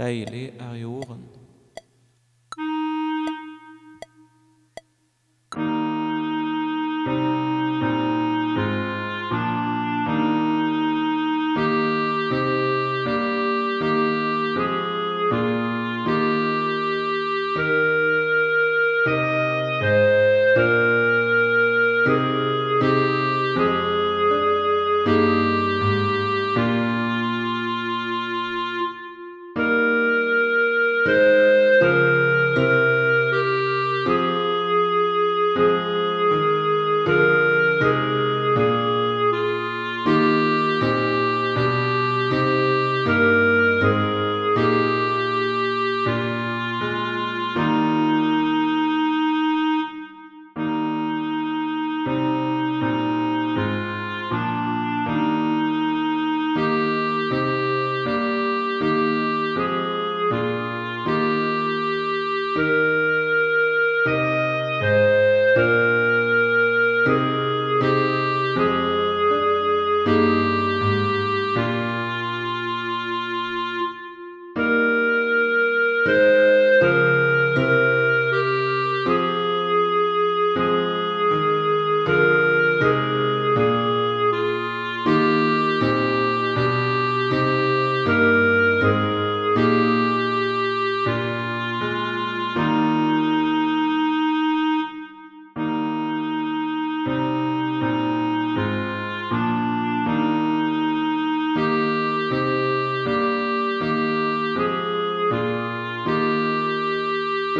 Deilig er jorden.